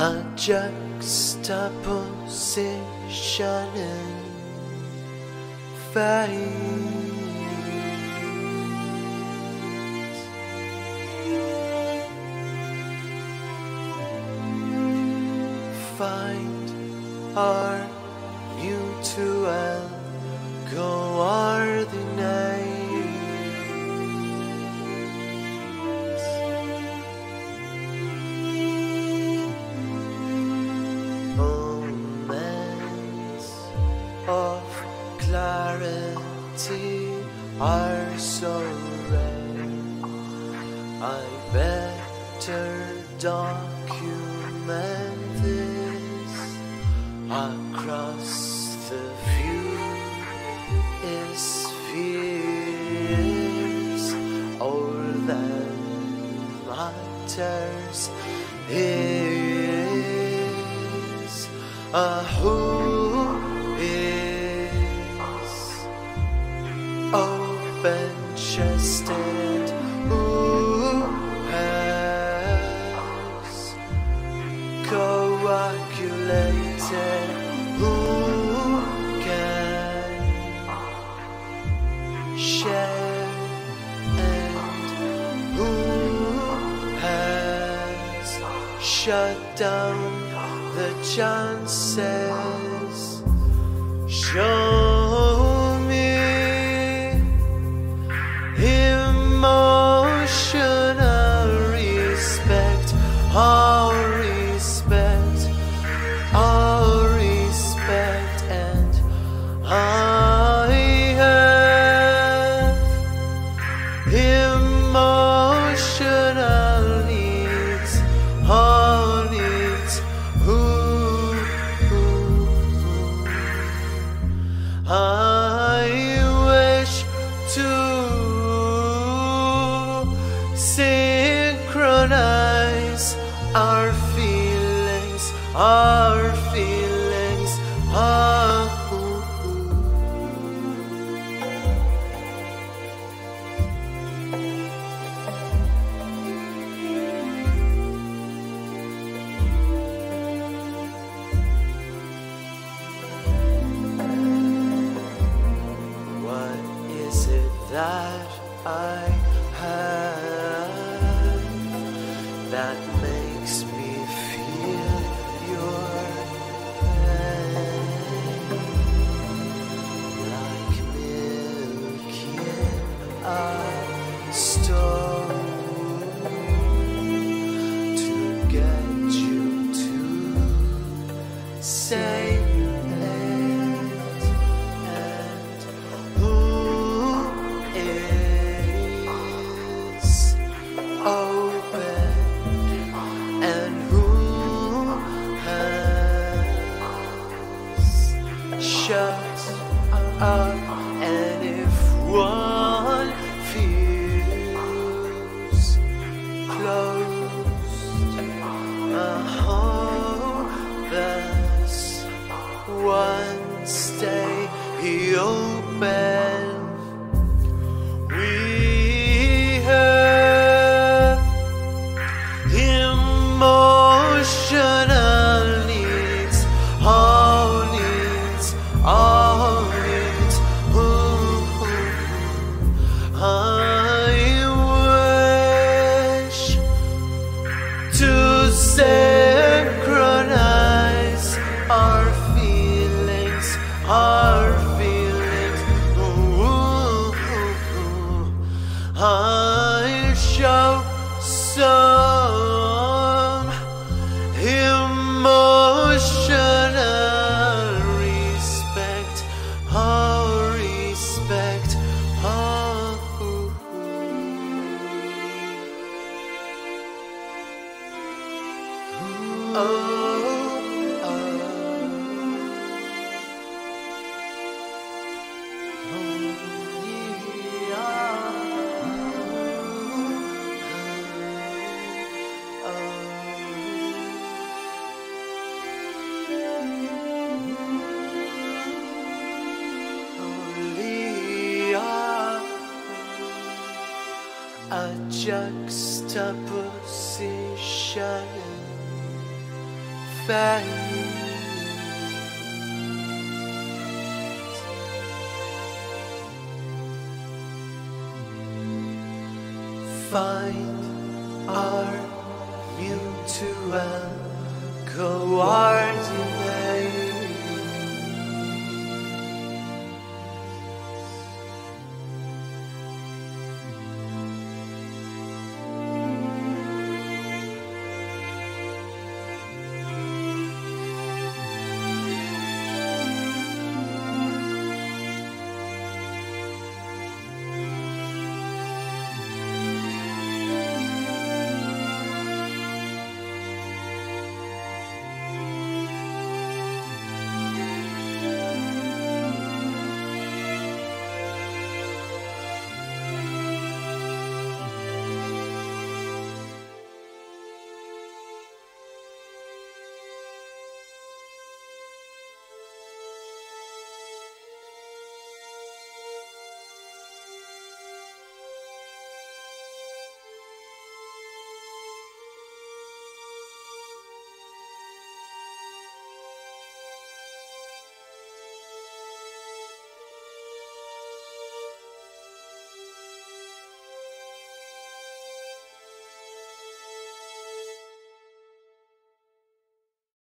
a juxtaposition in face. Find our mutual coordinates. Clarity are so rare. I better document this across the view is spheres all that matters is a who coagulated who can share and who has shut down the chances? Show me. Emotional I that makes me up and if one feels closed I hope there's one stay open some emotional respect, oh, respect, oh. Oh, Juxtaposition Find our mutual coordinates.